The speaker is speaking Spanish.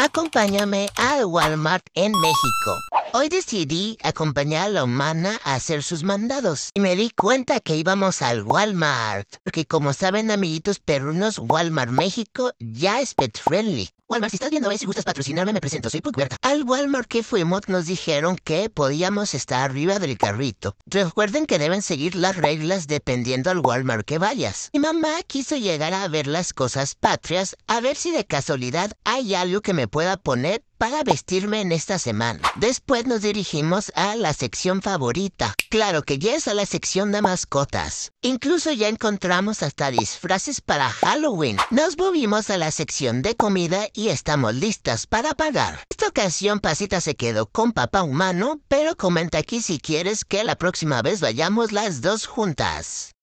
Acompáñame al Walmart en México. Hoy decidí acompañar a la humana a hacer sus mandados y me di cuenta que íbamos al Walmart, porque como saben amiguitos perrunos, Walmart México ya es pet friendly. Walmart, si estás viendo eso y gustas patrocinarme, me presento, soy Puckberta. Al Walmart que fuimos nos dijeron que podíamos estar arriba del carrito. Recuerden que deben seguir las reglas dependiendo al Walmart que vayas. Mi mamá quiso llegar a ver las cosas patrias, a ver si de casualidad hay algo que me pueda poner para vestirme en esta semana. Después nos dirigimos a la sección favorita. Claro que ya es a la sección de mascotas. Incluso ya encontramos hasta disfraces para Halloween. Nos movimos a la sección de comida y estamos listas para pagar. Esta ocasión Pasita se quedó con papá humano, pero comenta aquí si quieres que la próxima vez vayamos las dos juntas.